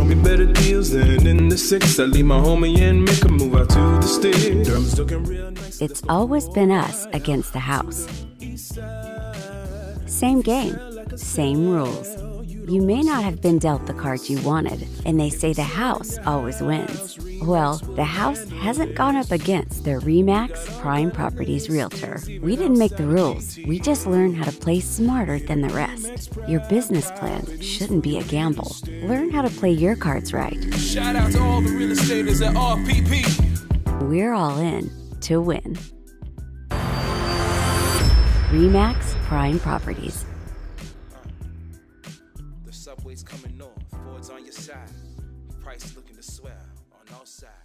show me better deals than in the six. I leave my homie and make a move out to the sticks. It's always been us against the house. Same game, same rules. You may not have been dealt the cards you wanted, and they say the house always wins. Well, the house hasn't gone up against the REMAX Prime Properties Realtor. We didn't make the rules, we just learned how to play smarter than the rest. Your business plan shouldn't be a gamble. Learn how to play your cards right. Shout out to all the real estaters at RPP. We're all in to win. REMAX Prime Properties. The subway's coming north, Ford's on your side. Price looking to swell on all sides.